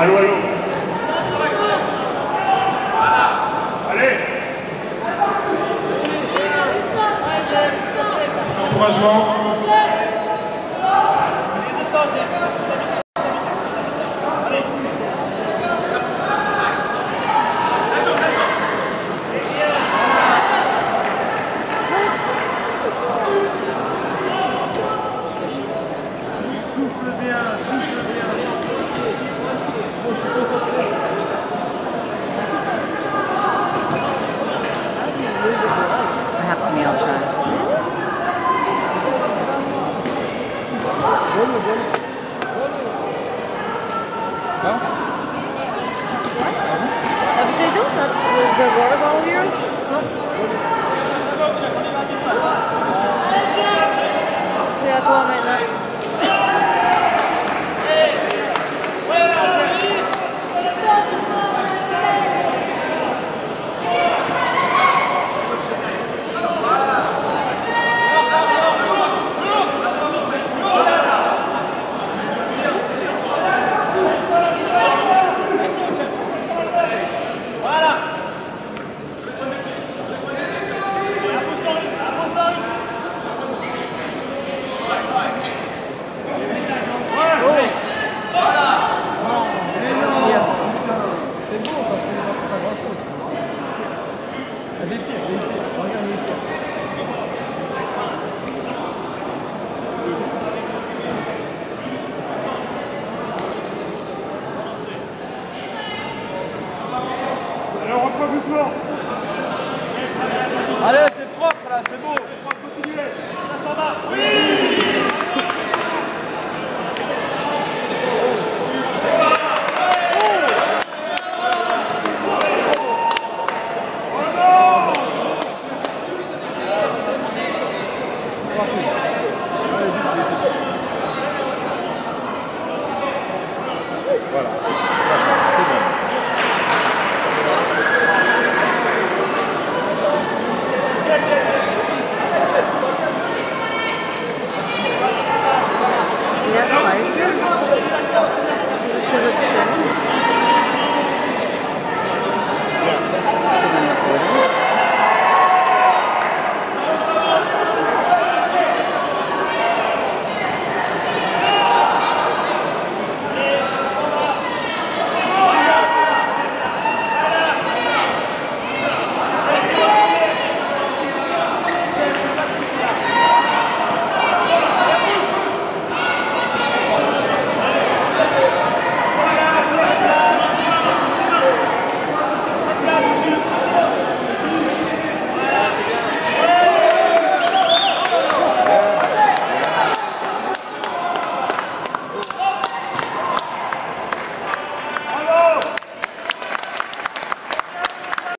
Allô, allô. Allez. Encouragement. Souffle bien, souffle bien. Zo? Wat? Wat bedoel je? Dat we dat weer. Wat? Pas grand chose. Des pires, des pires. Regarde les pires. Allez, c'est propre là, c'est beau. Voilà.